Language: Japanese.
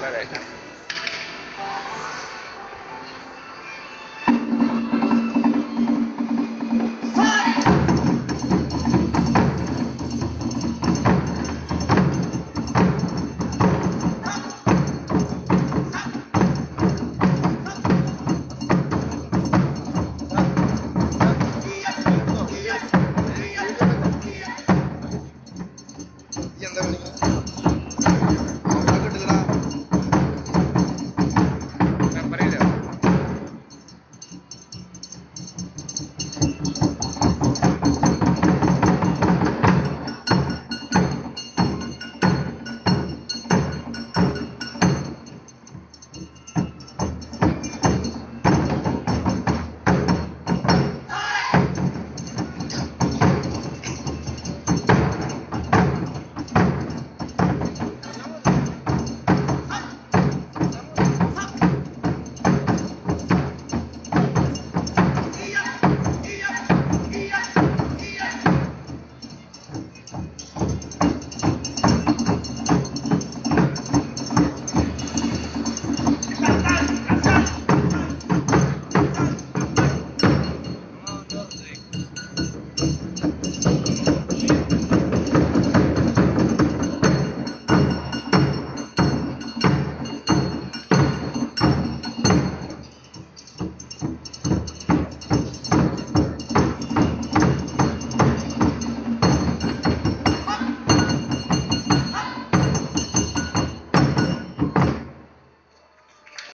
からやな。Gracias.